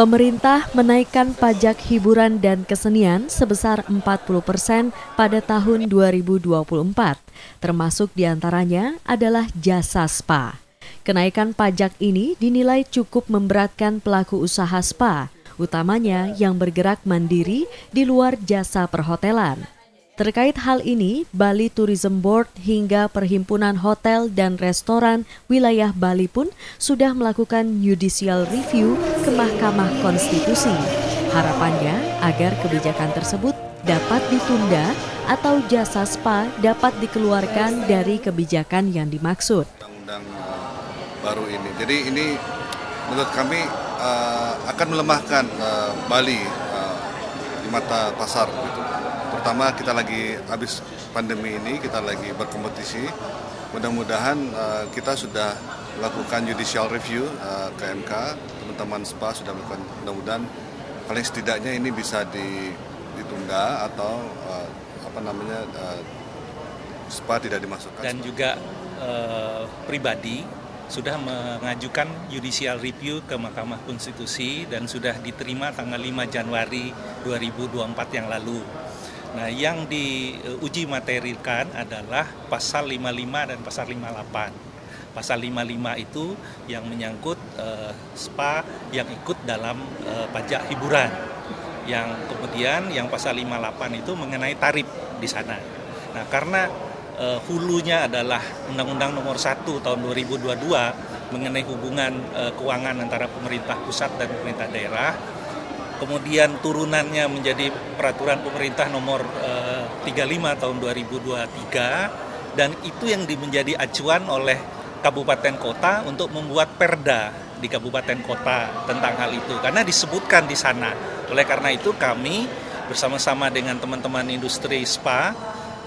Pemerintah menaikkan pajak hiburan dan kesenian sebesar 40 persen pada tahun 2024, termasuk di antaranya adalah jasa spa. Kenaikan pajak ini dinilai cukup memberatkan pelaku usaha spa, utamanya yang bergerak mandiri di luar jasa perhotelan. Terkait hal ini, Bali Tourism Board hingga Perhimpunan Hotel dan Restoran Wilayah Bali pun sudah melakukan judicial review ke Mahkamah Konstitusi. Harapannya agar kebijakan tersebut dapat ditunda atau jasa spa dapat dikeluarkan dari kebijakan yang dimaksud. Undang-undang uh, baru ini. Jadi ini menurut kami uh, akan melemahkan uh, Bali di mata pasar gitu pertama kita lagi habis pandemi ini kita lagi berkompetisi. Mudah-mudahan uh, kita sudah melakukan judicial review uh, ke MK teman-teman SPA sudah melakukan mudah-mudahan paling setidaknya ini bisa ditunda atau uh, apa namanya uh, SPA tidak dimasukkan. Dan juga uh, pribadi sudah mengajukan judicial review ke Mahkamah Konstitusi dan sudah diterima tanggal 5 Januari 2024 yang lalu. Nah, yang diuji materikan adalah pasal 55 dan pasal 58. Pasal 55 itu yang menyangkut uh, spa yang ikut dalam uh, pajak hiburan. Yang kemudian yang pasal 58 itu mengenai tarif di sana. Nah, karena uh, hulunya adalah Undang-Undang Nomor 1 tahun 2022 mengenai hubungan uh, keuangan antara pemerintah pusat dan pemerintah daerah, kemudian turunannya menjadi peraturan pemerintah nomor eh, 35 tahun 2023 dan itu yang menjadi acuan oleh kabupaten kota untuk membuat perda di kabupaten kota tentang hal itu karena disebutkan di sana. Oleh karena itu kami bersama-sama dengan teman-teman industri spa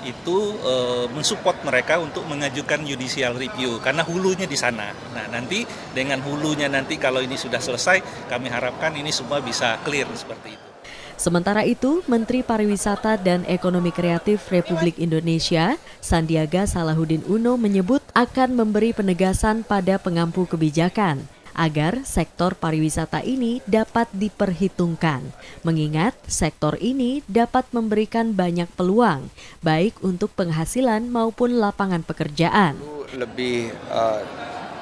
itu e, mensupport mereka untuk mengajukan judicial review karena hulunya di sana. Nah, nanti dengan hulunya nanti kalau ini sudah selesai, kami harapkan ini semua bisa clear seperti itu. Sementara itu, Menteri Pariwisata dan Ekonomi Kreatif Republik Indonesia, Sandiaga Salahuddin Uno menyebut akan memberi penegasan pada pengampu kebijakan agar sektor pariwisata ini dapat diperhitungkan. Mengingat sektor ini dapat memberikan banyak peluang, baik untuk penghasilan maupun lapangan pekerjaan. Lebih uh,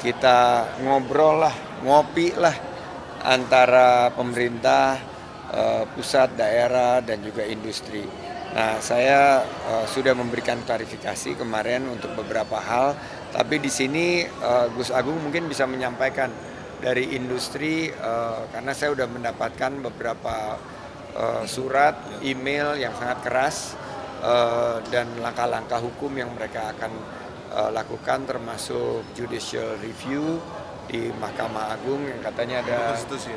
kita ngobrol lah, ngopi lah antara pemerintah, uh, pusat, daerah, dan juga industri. Nah, saya uh, sudah memberikan klarifikasi kemarin untuk beberapa hal, tapi di sini uh, Gus Agung mungkin bisa menyampaikan dari industri uh, karena saya sudah mendapatkan beberapa uh, surat, email yang sangat keras uh, dan langkah-langkah hukum yang mereka akan uh, lakukan termasuk judicial review di Mahkamah Agung yang katanya ada Konstitusi.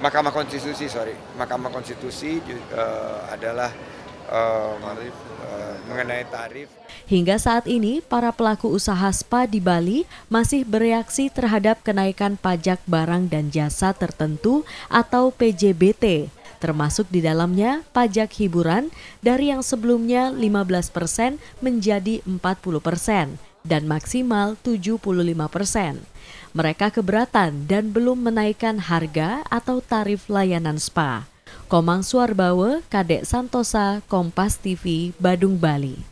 Mahkamah Konstitusi, sorry, Mahkamah Konstitusi uh, adalah uh, mengenai tarif. Hingga saat ini, para pelaku usaha spa di Bali masih bereaksi terhadap kenaikan pajak barang dan jasa tertentu atau PJBT, termasuk di dalamnya pajak hiburan dari yang sebelumnya 15 persen menjadi 40 persen dan maksimal 75 persen. Mereka keberatan dan belum menaikkan harga atau tarif layanan spa. Komang Suarbawe, Kadek Santosa, Kompas TV, Badung, Bali.